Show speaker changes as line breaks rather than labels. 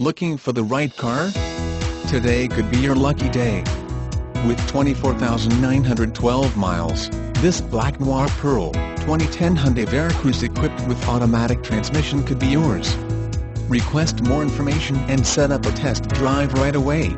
Looking for the right car? Today could be your lucky day. With 24,912 miles, this Black Noir Pearl 2010 Hyundai Veracruz equipped with automatic transmission could be yours. Request more information and set up a test drive right away.